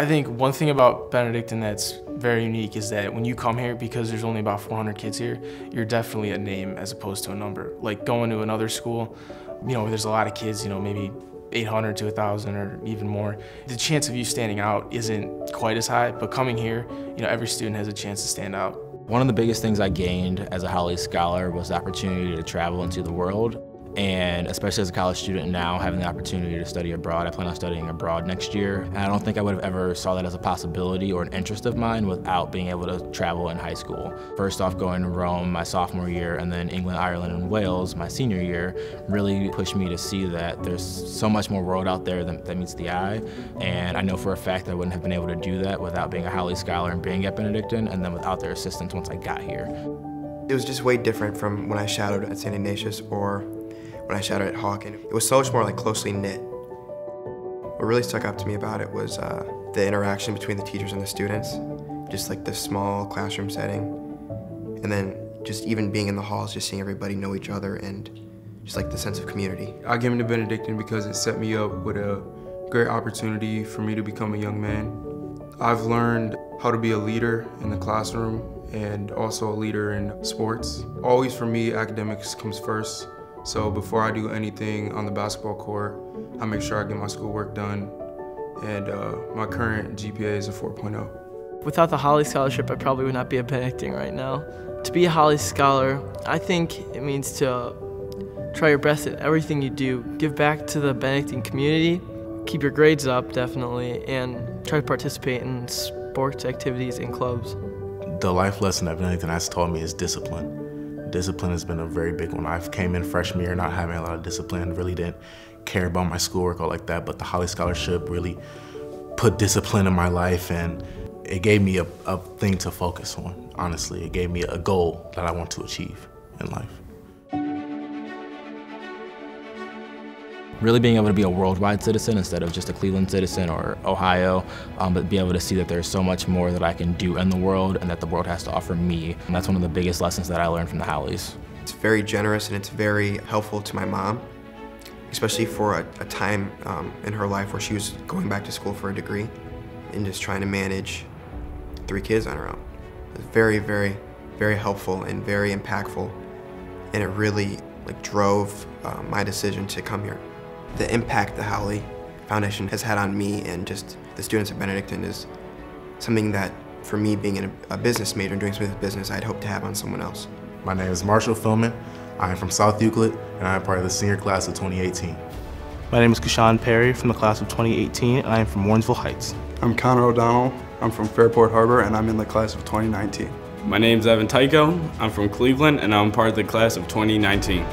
I think one thing about Benedictine that's very unique is that when you come here, because there's only about 400 kids here, you're definitely a name as opposed to a number. Like going to another school, you know, there's a lot of kids, you know, maybe 800 to 1,000 or even more. The chance of you standing out isn't quite as high, but coming here, you know, every student has a chance to stand out. One of the biggest things I gained as a Howley Scholar was the opportunity to travel into the world and especially as a college student now, having the opportunity to study abroad. I plan on studying abroad next year. And I don't think I would have ever saw that as a possibility or an interest of mine without being able to travel in high school. First off, going to Rome my sophomore year and then England, Ireland, and Wales my senior year really pushed me to see that there's so much more world out there than, that meets the eye. And I know for a fact that I wouldn't have been able to do that without being a Howley Scholar and being at Benedictine and then without their assistance once I got here. It was just way different from when I shadowed at St. Ignatius or when I shadowed at Hawken. It was so much more like closely knit. What really stuck up to me about it was uh, the interaction between the teachers and the students, just like the small classroom setting, and then just even being in the halls, just seeing everybody know each other and just like the sense of community. I came into Benedictine because it set me up with a great opportunity for me to become a young man. I've learned how to be a leader in the classroom and also a leader in sports. Always for me, academics comes first. So before I do anything on the basketball court, I make sure I get my schoolwork done. And uh, my current GPA is a 4.0. Without the Howley Scholarship, I probably would not be a Benedictine right now. To be a Howley Scholar, I think it means to try your best at everything you do. Give back to the Benedictine community, keep your grades up, definitely, and try to participate in sports activities and clubs. The life lesson that Benedictine has taught me is discipline discipline has been a very big one. I came in freshman year not having a lot of discipline, really didn't care about my schoolwork or like that, but the Howley Scholarship really put discipline in my life and it gave me a, a thing to focus on, honestly. It gave me a goal that I want to achieve in life. Really being able to be a worldwide citizen instead of just a Cleveland citizen or Ohio, um, but be able to see that there's so much more that I can do in the world and that the world has to offer me. And that's one of the biggest lessons that I learned from the Howleys. It's very generous and it's very helpful to my mom, especially for a, a time um, in her life where she was going back to school for a degree and just trying to manage three kids on her own. It's very, very, very helpful and very impactful, and it really like drove uh, my decision to come here the impact the Howley Foundation has had on me and just the students at Benedictine is something that, for me being a business major and doing something with business, I'd hope to have on someone else. My name is Marshall Philman. I am from South Euclid, and I am part of the senior class of 2018. My name is Kashawn Perry from the class of 2018, and I am from Warrensville Heights. I'm Connor O'Donnell. I'm from Fairport Harbor, and I'm in the class of 2019. My name is Evan Tycho. I'm from Cleveland, and I'm part of the class of 2019.